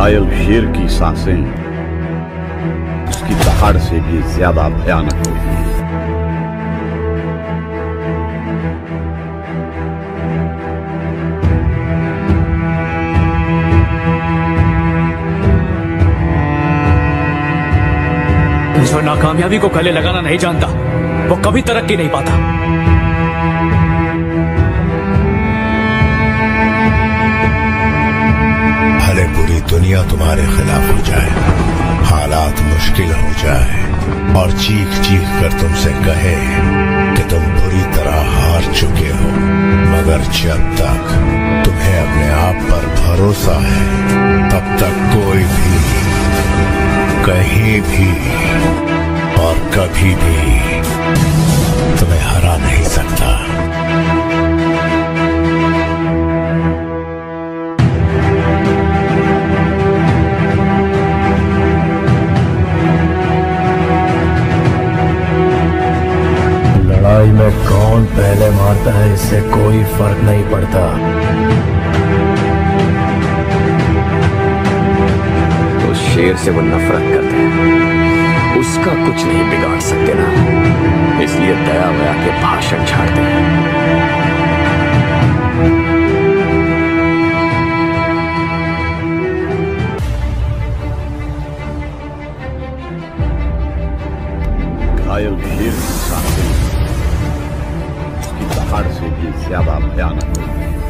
घायल शेर की साँसें उसकी दहाड़ से भी ज़्यादा भयानक जो नाकामयाबी को गले लगाना नहीं जानता। वो कभी तरक्की नहीं पाता। दुनिया तुम्हारे खिलाफ हो जाए, हालात मुश्किल हो जाए, और चीख चीख कर तुमसे कहे कि तुम बुरी तरह हार चुके हो, मगर जब तक तुम्हें अपने आप पर भरोसा है, तब तक कोई भी, कहीं भी, और कभी भी तुम्हें हरा नहीं सकता। अब कौन पहले मारता है इससे कोई फ़र्क नहीं पड़ता। तो शेर से वो नफरत करते हैं। उसका कुछ नहीं बिगाड़ सकते ना। इसलिए दया वया के भाषण छाड़ते हैं। पहाड़ से भी ज़्यादा भयानक होगी